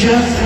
Just